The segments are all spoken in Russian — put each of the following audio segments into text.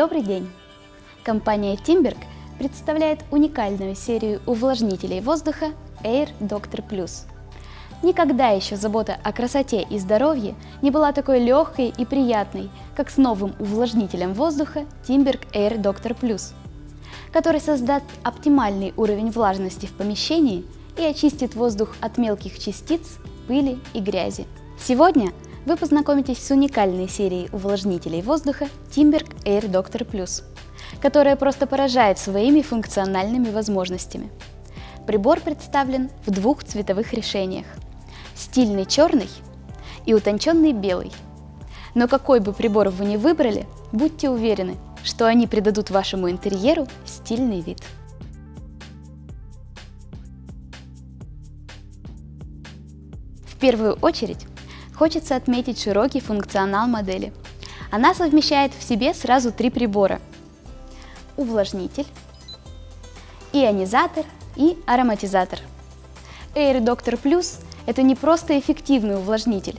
Добрый день! Компания Timberg представляет уникальную серию увлажнителей воздуха Air Doctor Plus. Никогда еще забота о красоте и здоровье не была такой легкой и приятной, как с новым увлажнителем воздуха Timberg Air Doctor Plus, который создаст оптимальный уровень влажности в помещении и очистит воздух от мелких частиц, пыли и грязи. Сегодня вы познакомитесь с уникальной серией увлажнителей воздуха Timberg Air Doctor Plus, которая просто поражает своими функциональными возможностями. Прибор представлен в двух цветовых решениях – стильный черный и утонченный белый. Но какой бы прибор вы ни выбрали, будьте уверены, что они придадут вашему интерьеру стильный вид. В первую очередь хочется отметить широкий функционал модели. Она совмещает в себе сразу три прибора. Увлажнитель, ионизатор и ароматизатор. Air Doctor Plus – это не просто эффективный увлажнитель,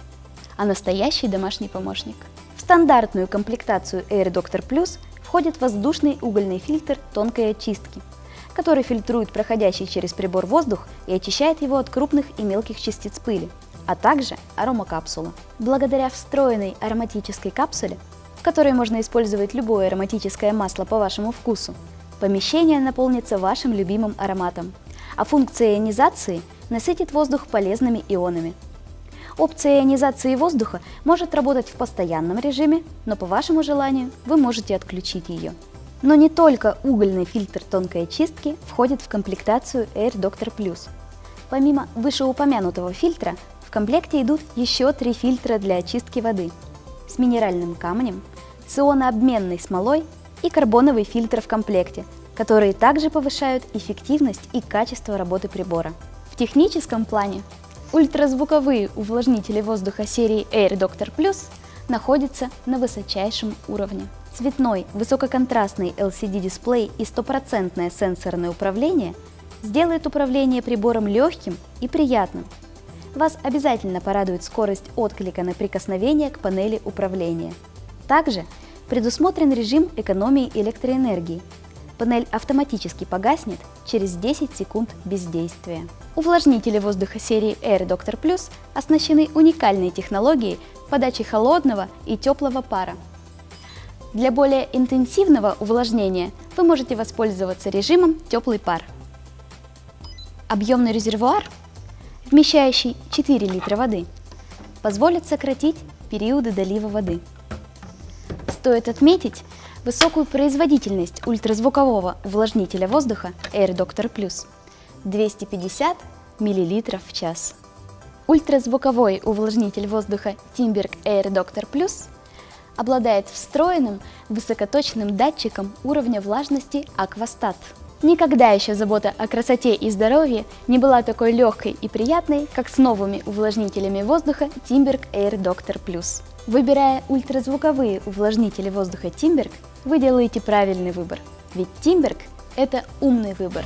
а настоящий домашний помощник. В стандартную комплектацию Air Doctor Plus входит воздушный угольный фильтр тонкой очистки, который фильтрует проходящий через прибор воздух и очищает его от крупных и мелких частиц пыли а также аромакапсула. Благодаря встроенной ароматической капсуле, в которой можно использовать любое ароматическое масло по вашему вкусу, помещение наполнится вашим любимым ароматом, а функция ионизации насытит воздух полезными ионами. Опция ионизации воздуха может работать в постоянном режиме, но по вашему желанию вы можете отключить ее. Но не только угольный фильтр тонкой очистки входит в комплектацию Air Doctor Plus. Помимо вышеупомянутого фильтра, в комплекте идут еще три фильтра для очистки воды с минеральным камнем, с ионообменной смолой и карбоновый фильтр в комплекте, которые также повышают эффективность и качество работы прибора. В техническом плане ультразвуковые увлажнители воздуха серии Air Doctor Plus находятся на высочайшем уровне. Цветной высококонтрастный LCD-дисплей и стопроцентное сенсорное управление сделает управление прибором легким и приятным, вас обязательно порадует скорость отклика на прикосновение к панели управления. Также предусмотрен режим экономии электроэнергии. Панель автоматически погаснет через 10 секунд бездействия. Увлажнители воздуха серии Air Doctor Plus оснащены уникальной технологией подачи холодного и теплого пара. Для более интенсивного увлажнения вы можете воспользоваться режимом теплый пар. Объемный резервуар вмещающий 4 литра воды, позволит сократить периоды долива воды. Стоит отметить высокую производительность ультразвукового увлажнителя воздуха Air Doctor Plus – 250 мл в час. Ультразвуковой увлажнитель воздуха Timberg Air Doctor Plus обладает встроенным высокоточным датчиком уровня влажности Aquastat – Никогда еще забота о красоте и здоровье не была такой легкой и приятной, как с новыми увлажнителями воздуха Timberg Air Doctor Plus. Выбирая ультразвуковые увлажнители воздуха Timberg, вы делаете правильный выбор, ведь Timberg – это умный выбор.